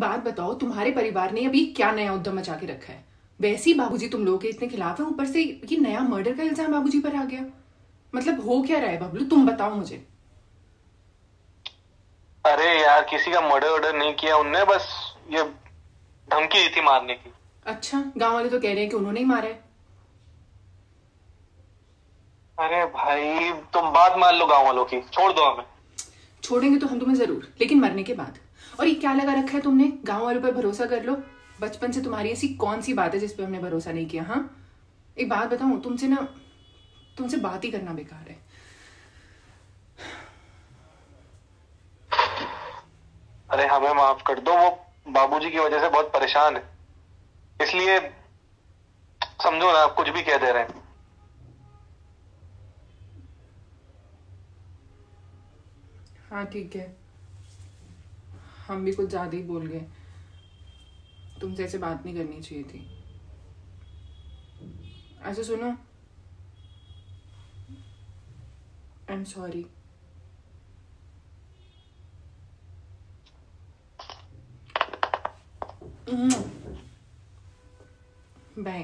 बात बताओ तुम्हारे परिवार ने अभी क्या नया उद्यम मचा के रखा है? वैसे ही बाबूजी तुम लोगों के इतने खिलाफ है ऊपर से ये नया मर्डर का इल्ज़ाम बाबूजी पर आ गया। मतलब हो क्या रहा है बबलू? तुम बताओ मुझे। अरे यार किसी का मर्डर वर्डर नहीं किया उनने बस ये धमकी दी थी मारने की। अच्छा गाँव वाले तो कह रहे हैं कि उन्होंने ही मारा है। अरे भाई तुम बात मान लो गाँव वालों की छोड़ दो हमें। छोड़ेंगे तो हम तुम्हें ज़रूर, लेकिन मरने के बाद। और ये क्या लगा रखा है तुमने? गाँव वालों पर भरोसा कर लो। बचपन से तुम्हारी ऐसी कौन सी बात है जिस पे हमने भरोसा नहीं किया हाँ? एक बात बताऊँ, तुमसे ना, तुमसे बात ही करना बेकार है। अरे हमें माफ़ कर दो, वो बाबूजी की वजह से बहुत परेशान है। इसलिए समझो ना, आप कुछ भी कह दे रहे हैं। हाँ ठीक है। हम भी कुछ ज़्यादा ही बोल गए। तुमसे ऐसे बात नहीं करनी चाहिए थी। ऐसे सुनो। I am sorry bye